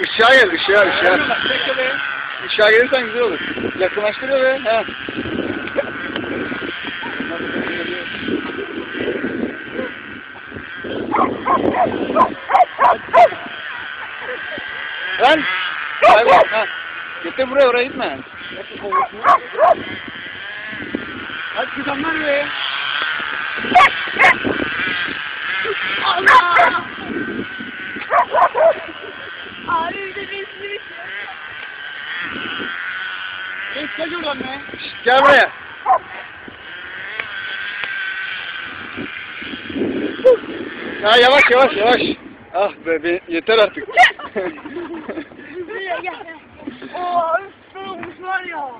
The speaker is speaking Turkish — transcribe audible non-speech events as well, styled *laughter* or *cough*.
Işığa gel, ışığa, ışığa. Işığa gelirsen güzel olur. Yakınlaştırıyor be. Ha. Lan! Hayvan, ha. Getir buraya, oraya gitme. Hadi kızanlar be. Geç gel şuradan be. Şşt, gel buraya. Ha yavaş yavaş yavaş. Ah be, be yeter artık. *laughs* Buraya gel. Oo, olmuş var ya.